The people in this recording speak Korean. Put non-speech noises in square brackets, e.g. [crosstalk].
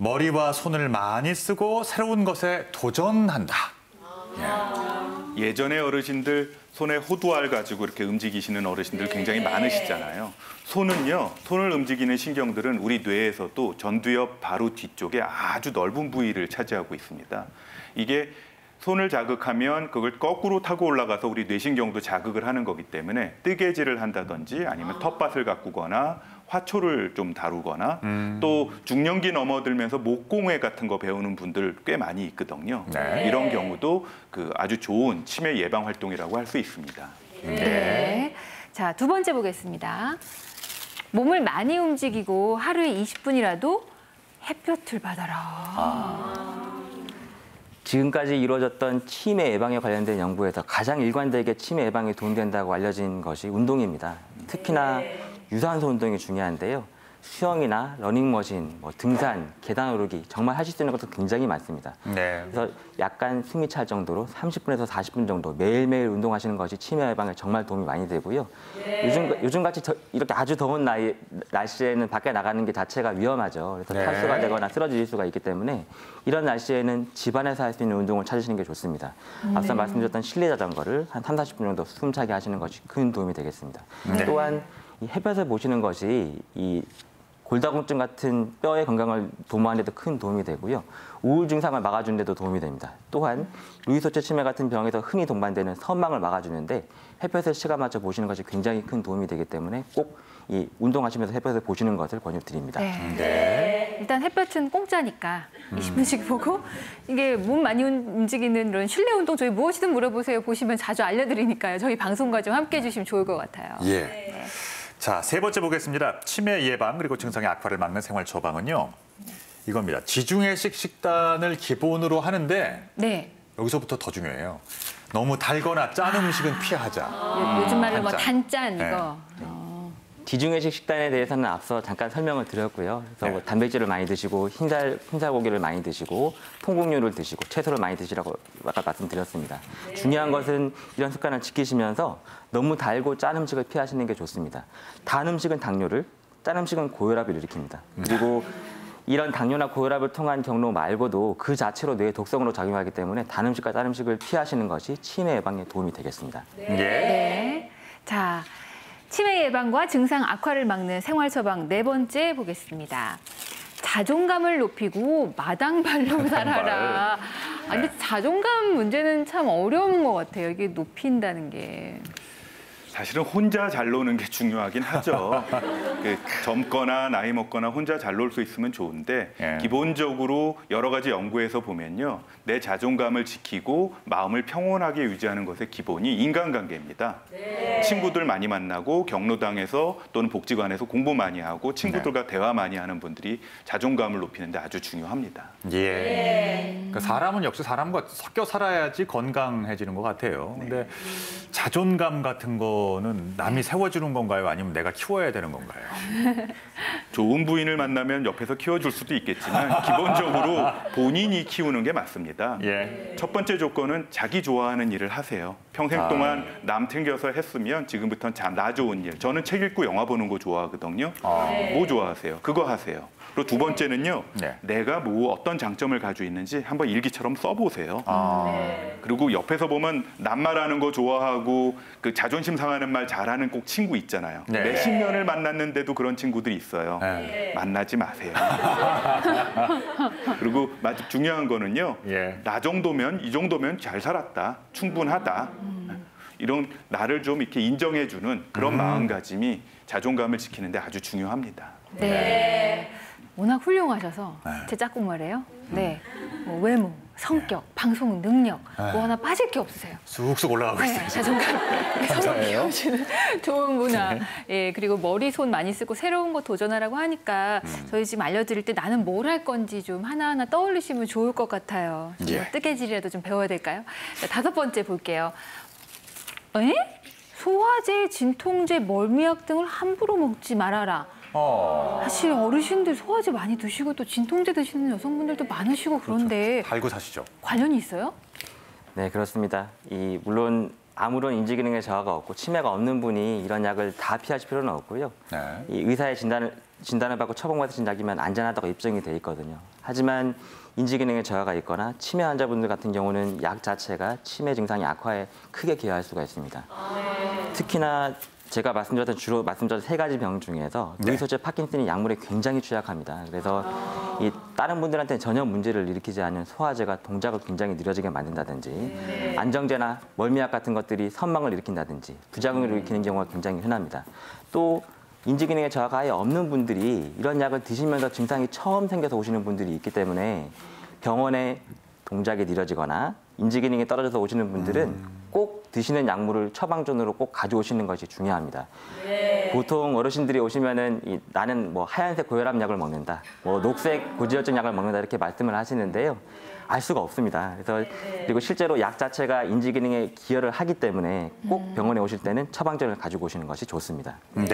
머리와 손을 많이 쓰고 새로운 것에 도전한다. 예전에 어르신들 손에 호두알 가지고 이렇게 움직이시는 어르신들 굉장히 많으시잖아요. 손은요, 손을 움직이는 신경들은 우리 뇌에서도 전두엽 바로 뒤쪽에 아주 넓은 부위를 차지하고 있습니다. 이게 손을 자극하면 그걸 거꾸로 타고 올라가서 우리 뇌신경도 자극을 하는 거기 때문에 뜨개질을 한다든지 아니면 텃밭을 가꾸거나 화초를 좀 다루거나 또 중년기 넘어들면서 목공회 같은 거 배우는 분들 꽤 많이 있거든요. 네. 이런 경우도 그 아주 좋은 치매 예방 활동이라고 할 수 있습니다. 네. 자, 두 번째 보겠습니다. 몸을 많이 움직이고 하루에 20분이라도 햇볕을 받아라. 지금까지 이루어졌던 치매 예방에 관련된 연구에서 가장 일관되게 치매 예방에 도움된다고 알려진 것이 운동입니다. 특히나 유산소 운동이 중요한데요. 수영이나 러닝머신, 뭐 등산, 계단 오르기 정말 하실 수 있는 것도 굉장히 많습니다. 네. 그래서 약간 숨이 찰 정도로 30분에서 40분 정도 매일매일 운동하시는 것이 치매 예방에 정말 도움이 많이 되고요. 요즘 요즘 같이 더- 이렇게 아주 더운 나이, 날씨에는 밖에 나가는 게 자체가 위험하죠. 그래서 네. 탈수가 되거나 쓰러질 수가 있기 때문에 이런 날씨에는 집안에서 할 수 있는 운동을 찾으시는 게 좋습니다. 앞서 말씀드렸던 실내 자전거를 한 3, 40분 정도 숨차게 하시는 것이 큰 도움이 되겠습니다. 네. 또한 이 햇볕을 보시는 것이 이 골다공증 같은 뼈의 건강을 도모하는 데도 큰 도움이 되고요. 우울 증 상을 막아주는 데도 도움이 됩니다. 또한 루이소체 치매 같은 병에서 흔히 동반되는 선망을 막아주는데 햇볕을 시간 맞춰 보시는 것이 굉장히 큰 도움이 되기 때문에 꼭 이 운동하시면서 햇볕을 보시는 것을 권유드립니다. 네. 네. 일단 햇볕은 공짜니까 20분씩 보고 이게 몸 많이 운- 움직이는 이런 실내 운동 저희 무엇이든 물어보세요 보시면 자주 알려드리니까요. 저희 방송과 좀 함께 해 주시면 좋을 것 같아요. 예. 자, 세 번째 보겠습니다. 치매 예방 그리고 증상의 악화를 막는 생활 처방은요. 이겁니다. 지중해식 식단을 기본으로 하는데 네. 여기서부터 더 중요해요. 너무 달거나 짠 음식은 피하자. 요- 요즘 말로 뭐 단짠. 단짠 네. 지중해식 식단에 대해서는 앞서 잠깐 설명을 드렸고요. 그래서 네. 뭐 단백질을 많이 드시고 흰살 흰살 고기를 많이 드시고 통곡류를 드시고 채소를 많이 드시라고 아까 말씀드렸습니다. 중요한 것은 이런 습관을 지키시면서 너무 달고 짠 음식을 피하시는 게 좋습니다. 단 음식은 당뇨를, 짠 음식은 고혈압을 일으킵니다. 그리고 이런 당뇨나 고혈압을 통한 경로 말고도 그 자체로 뇌에 독성으로 작용하기 때문에 단 음식과 짠 음식을 피하시는 것이 치매 예방에 도움이 되겠습니다. 예. 네. 자, 치매 예방과 증상 악화를 막는 생활 처방 네 번째 보겠습니다. 자존감을 높이고 마당발로 살아라. 아, 근데 자존감 문제는 참 어려운 것 같아요. 이게 높인다는 게. 사실은 혼자 잘 노는 게 중요하긴 하죠. [laughs] 그 젊거나 나이 먹거나 혼자 잘 놀 수 있으면 좋은데 예. 기본적으로 여러 가지 연구에서 보면요. 내 자존감을 지키고 마음을 평온하게 유지하는 것의 기본이 인간관계입니다. 친구들 많이 만나고 경로당에서 또는 복지관에서 공부 많이 하고 친구들과 대화 많이 하는 분들이 자존감을 높이는 데 아주 중요합니다. 예. 그러니까 사람은 역시 사람과 섞여 살아야지 건강해지는 것 같아요. 근데 자존감 같은 거는 남이 세워주는 건가요? 아니면 내가 키워야 되는 건가요? [laughs] 좋은 부인을 만나면 옆에서 키워줄 수도 있겠지만 기본적으로 본인이 키우는 게 맞습니다. 예. 첫 번째 조건은 자기 좋아하는 일을 하세요. 평생 아. 동안 남 챙겨서 했으면 지금부터는 참나 좋은 일. 저는 책 읽고 영화 보는 거 좋아하거든요. 아. 뭐 좋아하세요? 그거 하세요. 그리고 두 번째는요. 네. 내가 뭐 어떤 장점을 가지고 있는지 한번 일기처럼 써보세요. 아. 그리고 옆에서 보면 남말하는 거 좋아하고 그 자존심 상하 는 말 잘하는 꼭 친구 있잖아요. 네. 몇십 년을 만났는데도 그런 친구들이 있어요. 네. 만나지 마세요. [laughs] 그리고 마지막 중요한 거는요. 예. 나 정도면 이 정도면 잘 살았다. 충분하다. 이런 나를 좀 이렇게 인정해주는 그런 마음가짐이 자존감을 지키는데 아주 중요합니다. 네. 워낙 훌륭하셔서 네. 제 짝꿍 말이에요. 네. 뭐 외모, 성격, 방송 능력 뭐 하나 빠질 게 없으세요. 쑥쑥 올라가고 네, 있어요. 자존감 [laughs] 감사해요. 키워주는 [laughs] 좋은 문화. 예, 그리고 머리 손 많이 쓰고 새로운 거 도전하라고 하니까 저희 지금 알려드릴 때 나는 뭘 할 건지 좀 하나하나 떠올리시면 좋을 것 같아요. 예. 뭐 뜨개질이라도 좀 배워야 될까요? 자, 다섯 번째 볼게요. 에? 소화제, 진통제, 멀미약 등을 함부로 먹지 말아라. 어. 사실 어르신들 소화제 많이 드시고 또 진통제 드시는 여성분들도 많으시고 그런데 달고 사시죠. 관련이 있어요? 네, 그렇습니다. 이 물론 아무런 인지 기능에 저하가 없고 치매가 없는 분이 이런 약을 다 피하실 필요는 없고요. 네. 이 의사의 진단을 진단을 받고 처방받으신 약이면 안전하다고 입증이 돼 있거든요. 하지만 인지 기능에 저하가 있거나 치매 환자분들 같은 경우는 약 자체가 치매 증상의 악화에 크게 기여할 수가 있습니다. 특히나 제가 말씀드렸던 주로 말씀드렸던 세 가지 병 중에서 네. 뇌소재 파킨슨이 약물에 굉장히 취약합니다. 그래서 이 다른 분들한테 전혀 문제를 일으키지 않은 소화제가 동작을 굉장히 느려지게 만든다든지 안정제나 멀미약 같은 것들이 선망을 일으킨다든지 부작용을 일으키는 경우가 굉장히 흔합니다. 또 인지 기능에 저하가 아예 없는 분들이 이런 약을 드시면서 증상이 처음 생겨서 오시는 분들이 있기 때문에 병원에 동작이 느려지거나 인지 기능이 떨어져서 오시는 분들은 꼭 드시는 약물을 처방전으로 꼭 가져오시는 것이 중요합니다. 보통 어르신들이 오시면은 이, 나는 뭐 하얀색 고혈압 약을 먹는다, 뭐 녹색 고지혈증 약을 먹는다 이렇게 말씀을 하시는데요. 알 수가 없습니다. 그래서 그리고 실제로 약 자체가 인지 기능에 기여를 하기 때문에 꼭 병원에 오실 때는 처방전을 가지고 오시는 것이 좋습니다. 네.